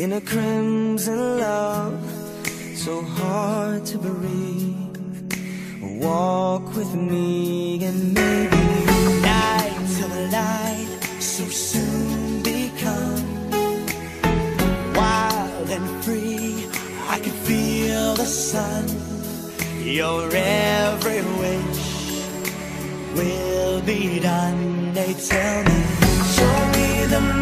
in a crimson love, so hard to breathe. Walk with me and maybe night till the light so soon become wild and free. I can feel the sun. Your every wish will be done. They tell me, show me the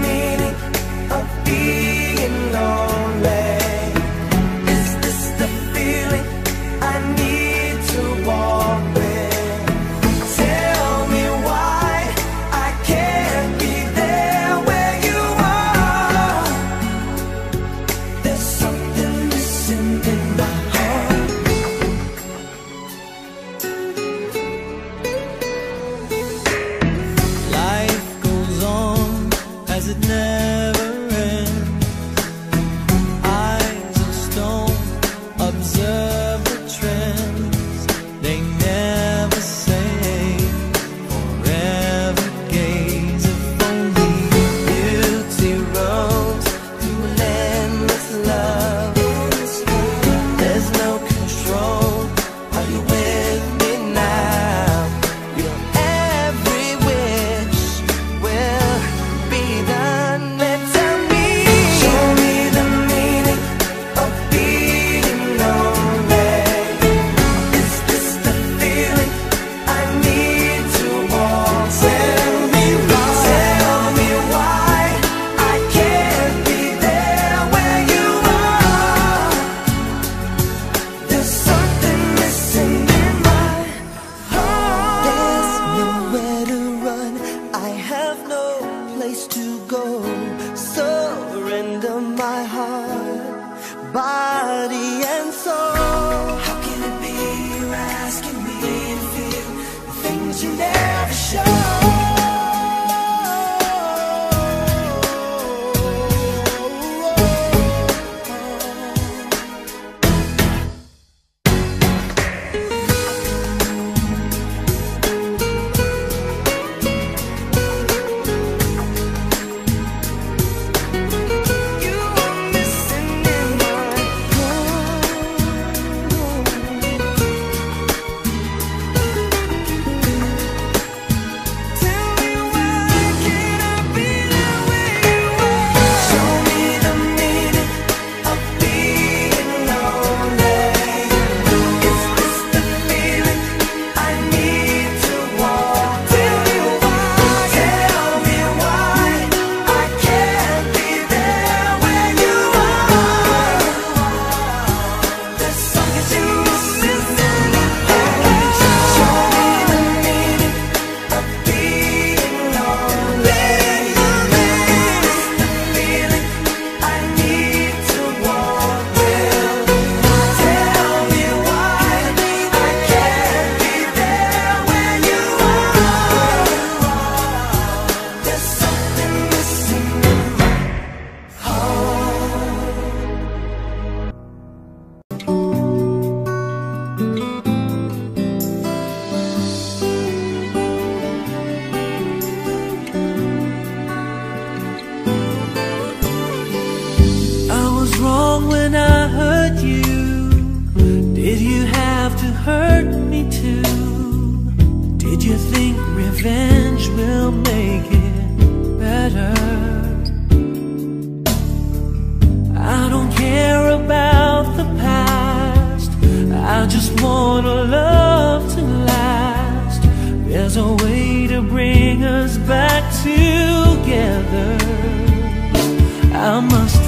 wrong when I hurt you. Did you have to hurt me too? Did you think revenge will make it better? I don't care about the past. I just want a love to last. There's a way to bring us back together. I must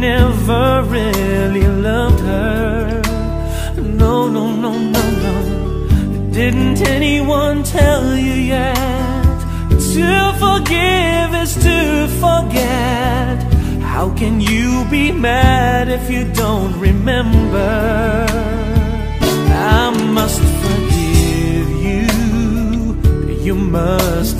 Never really loved her. No, no, no, no, no. Didn't anyone tell you yet? To forgive is to forget. How can you be mad if you don't remember? I must forgive you. You must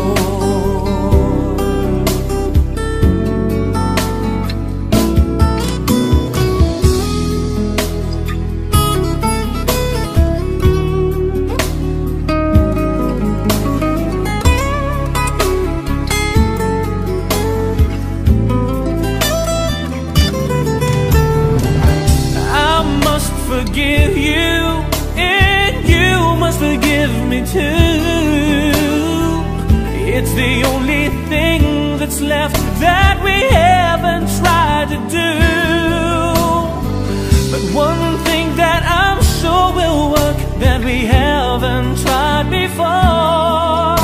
Haven't tried before.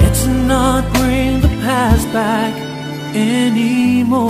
Let's not bring the past back anymore.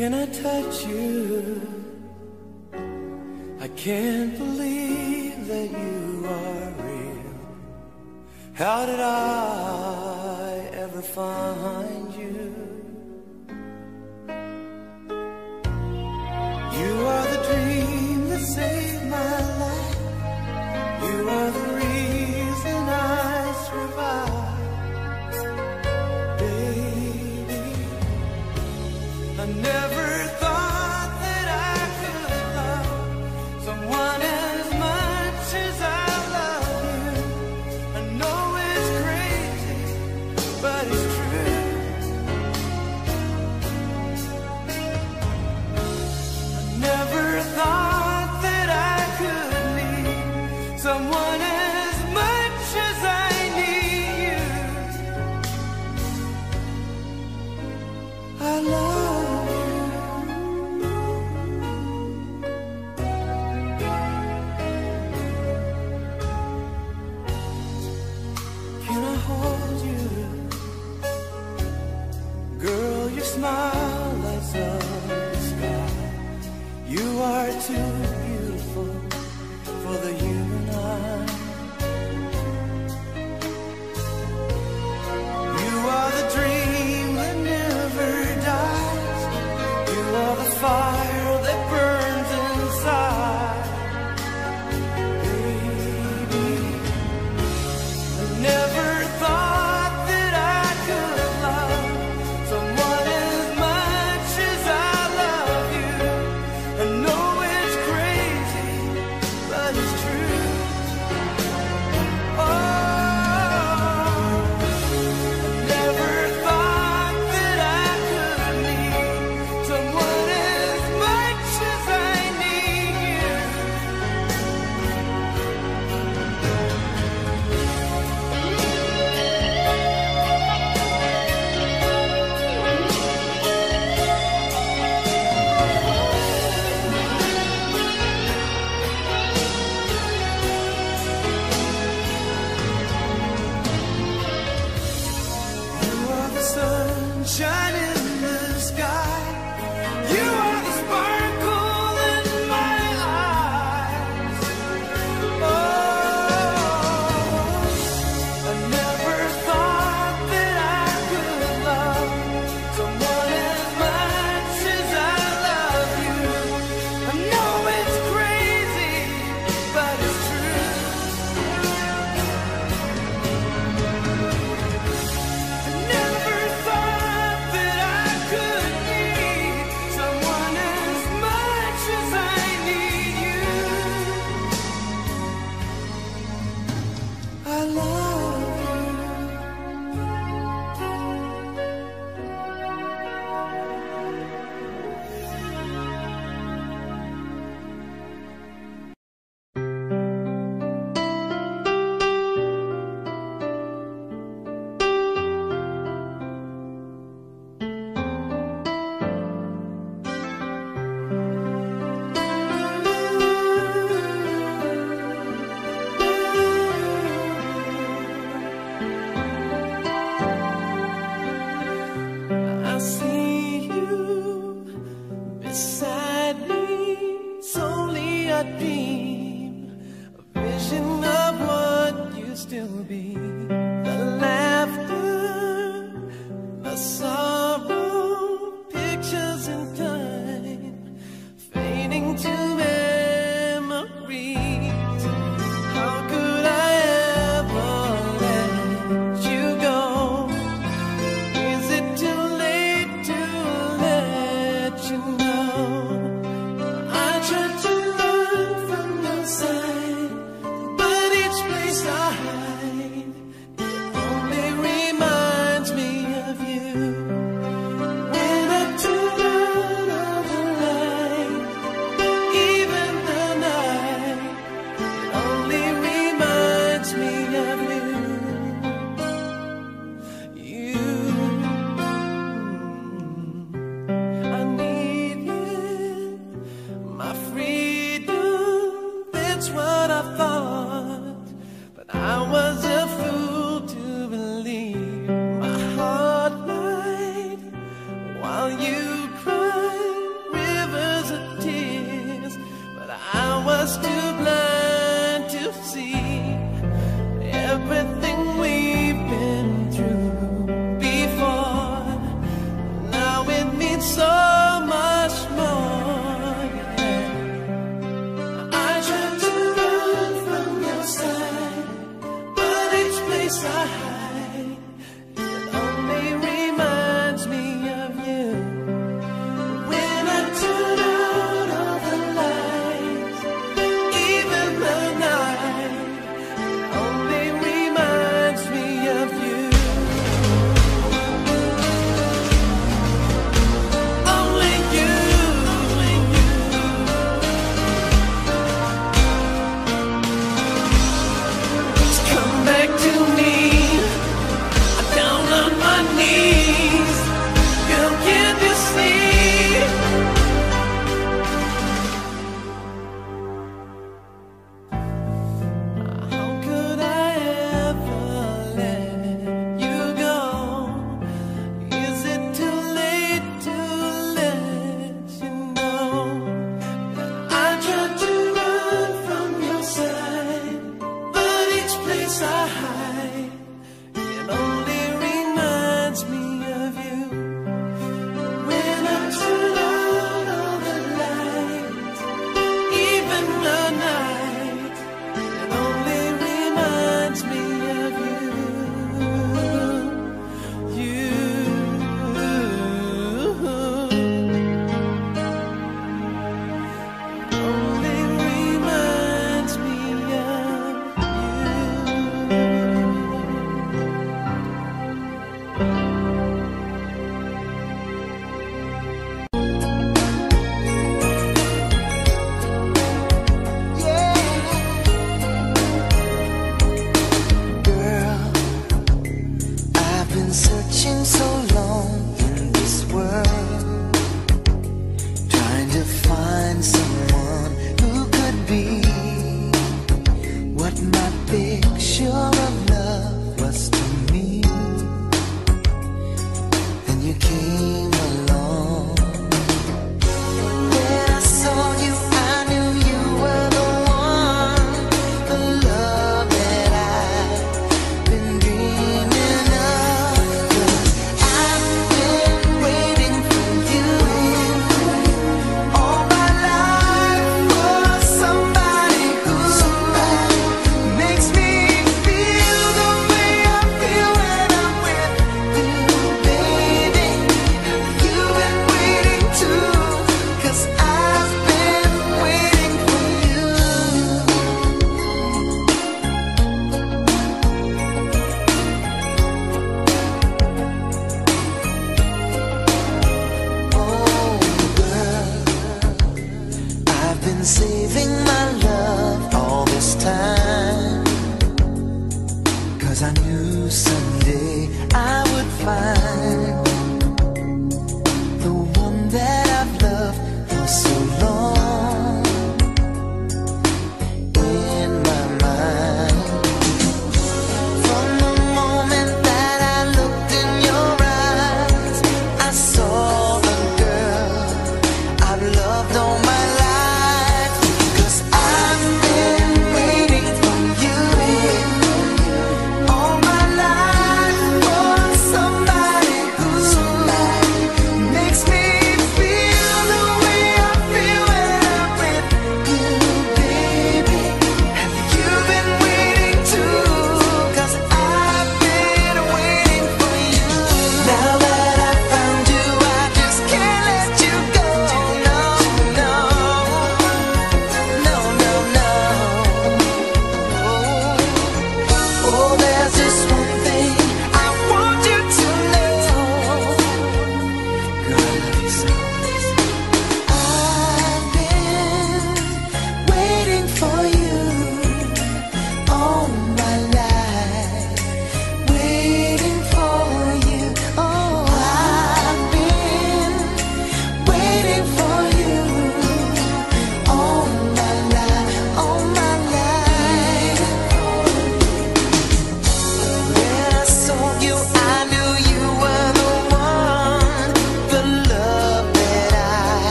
Can I touch you? I can't believe that you are real. How did I ever find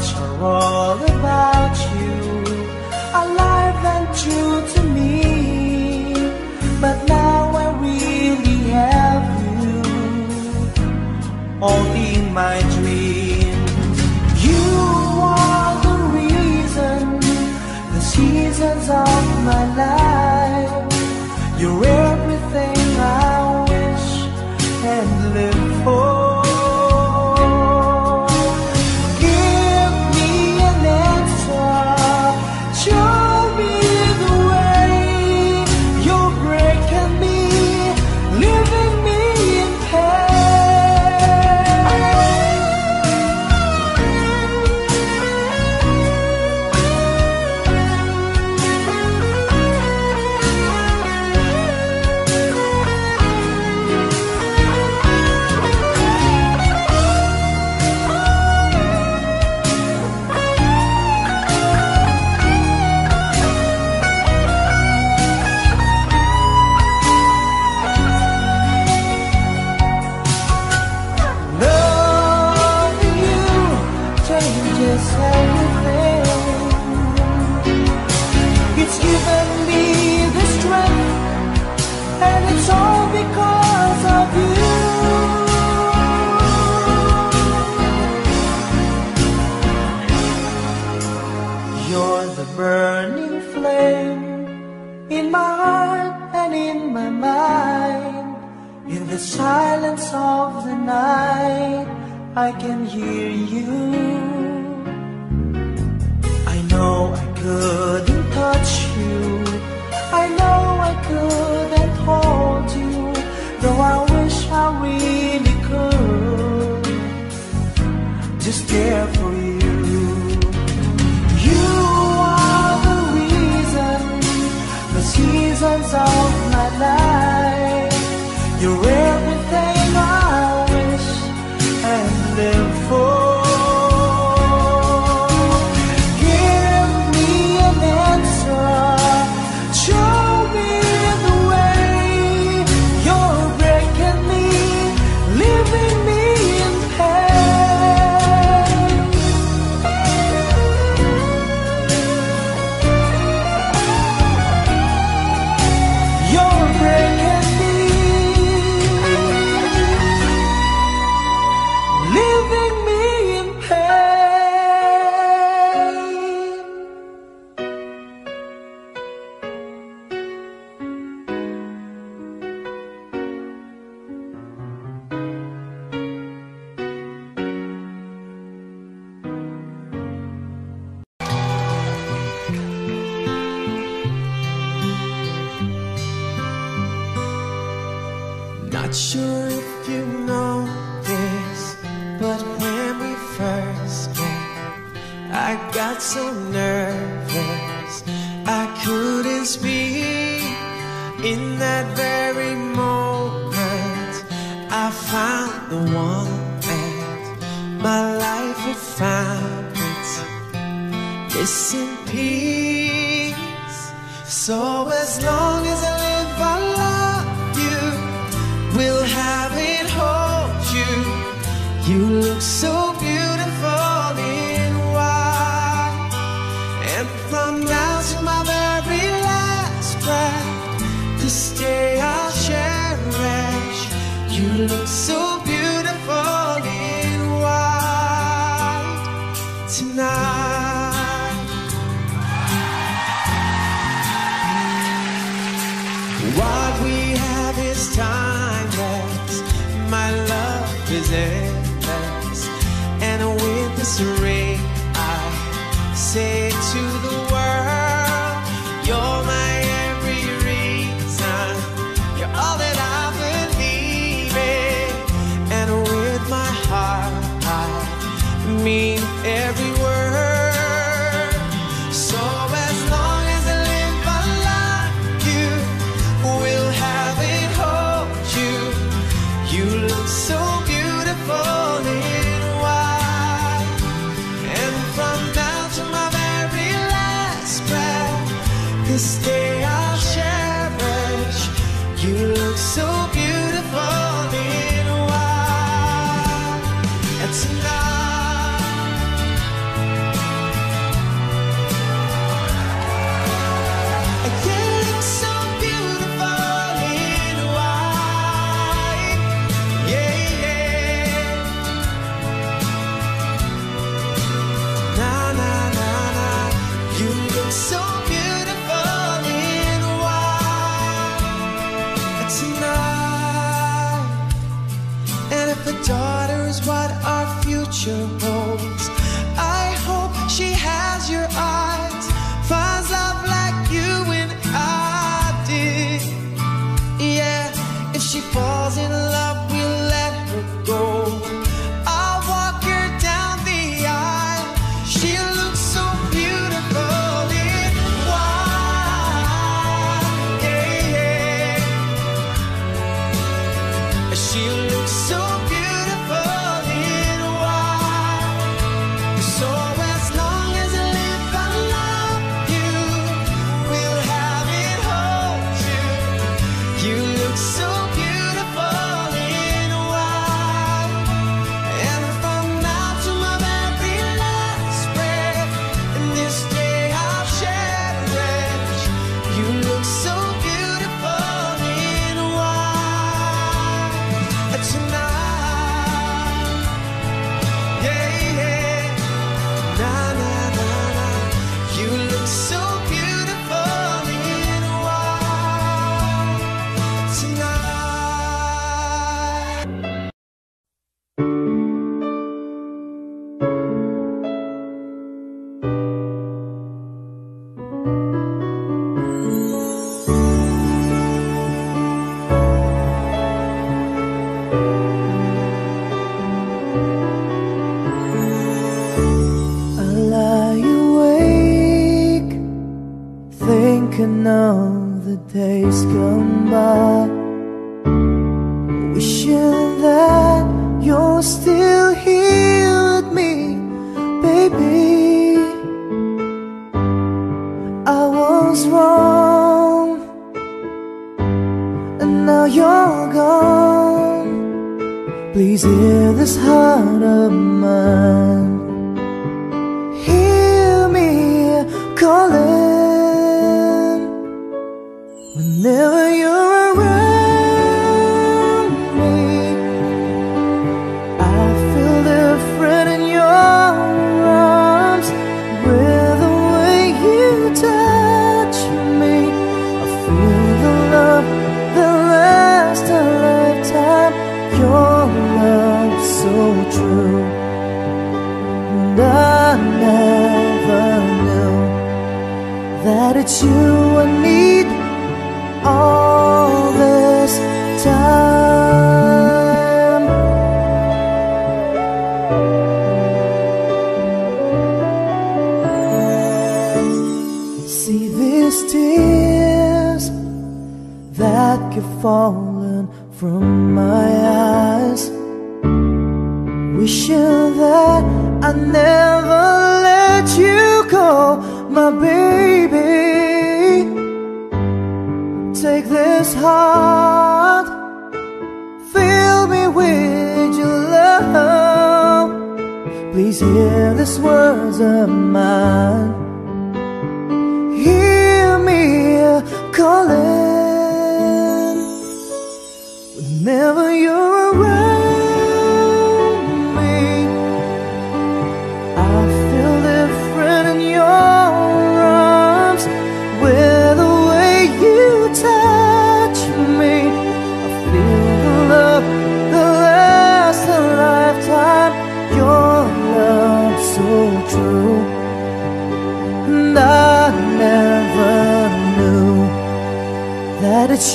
Thoughts are all you, You look so with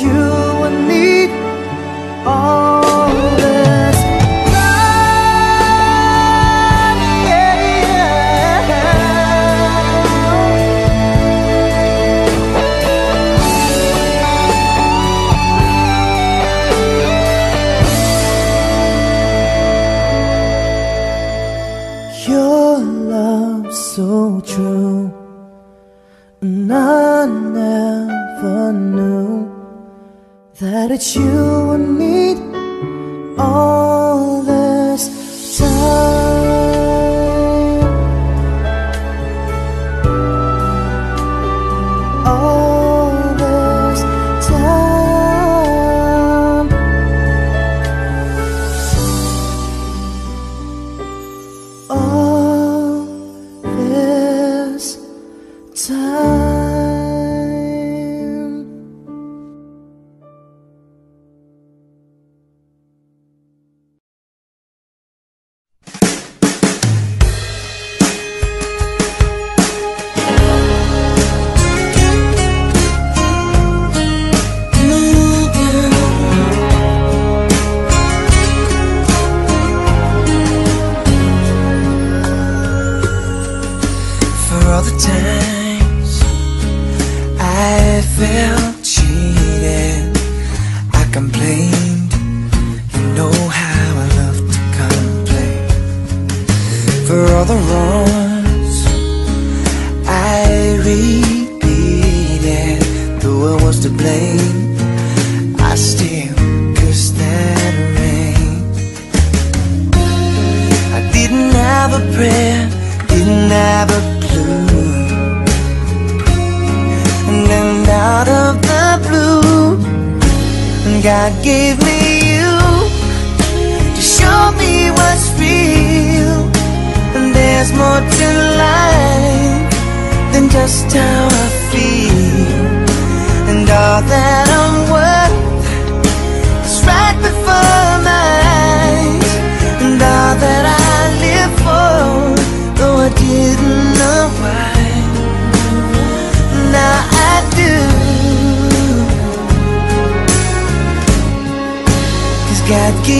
you.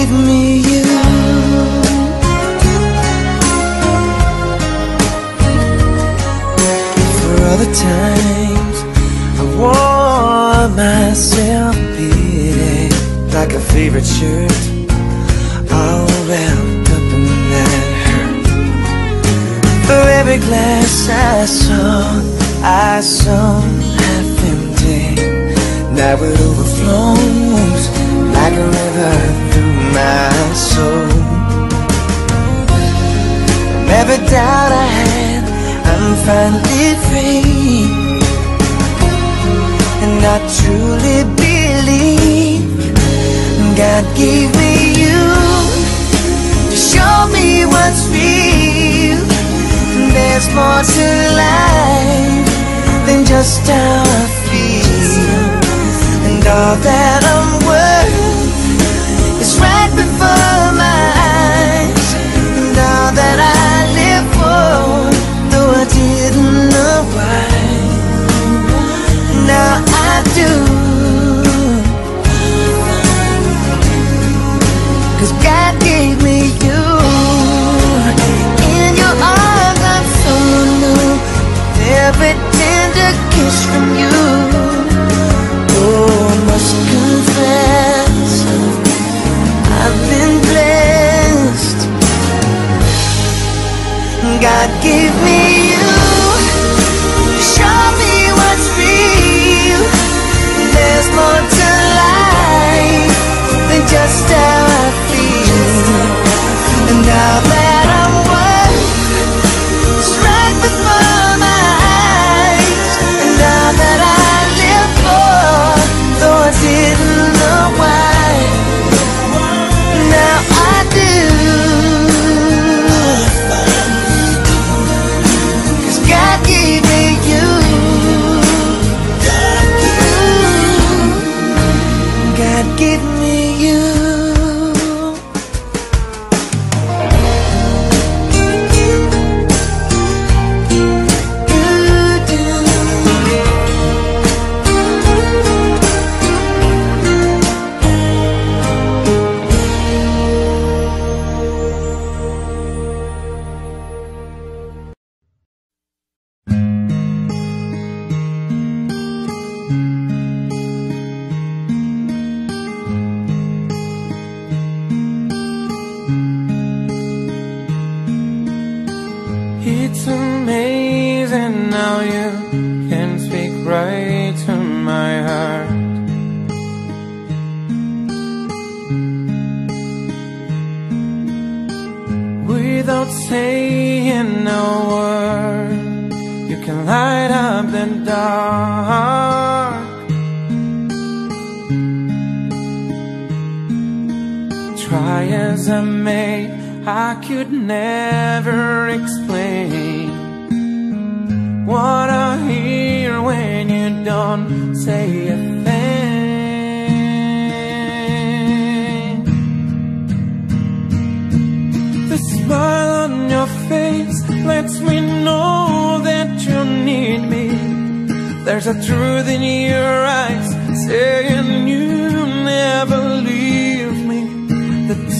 Give me you. For other times I wore myself beating Like a favorite shirt All wrapped up in that hurt. For every glass I saw I saw half empty. Now it overflows like a river my soul every doubt I had I'm finally free And I truly believe God gave me you To show me what's real. There's more to life Than just how I feel And all that I'm worth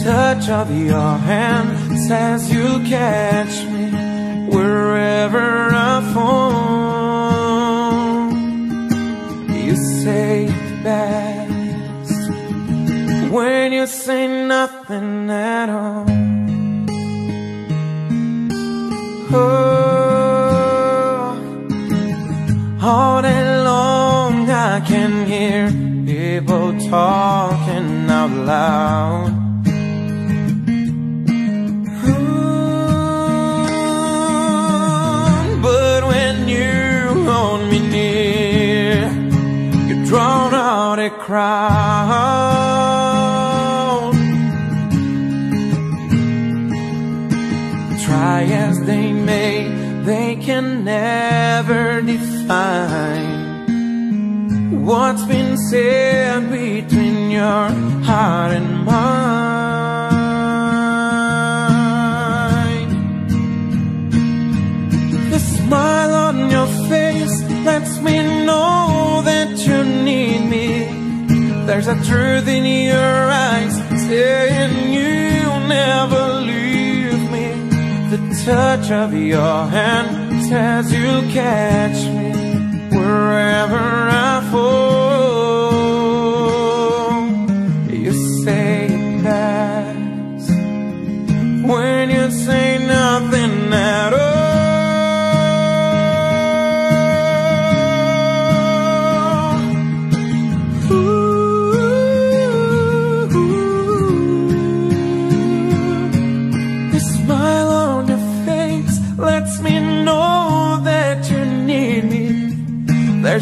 touch of your hand says you'll catch me wherever I fall. You say it best when you say nothing at all. Oh, all day long I can hear people talking out loud. Out a crowd. Try as they may, they can never define what's been said between your heart and mine. There's a truth in your eyes saying you'll never leave me. The touch of your hand says you'll catch me wherever I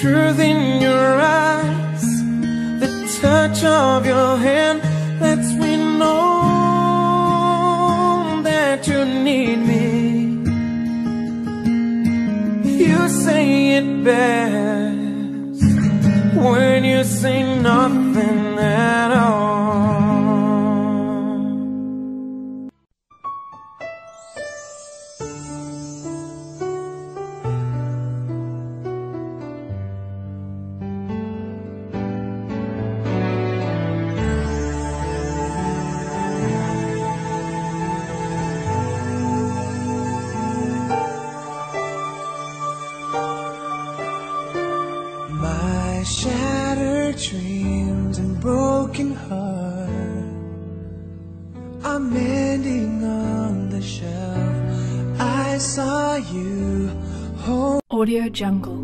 Truth Jungle.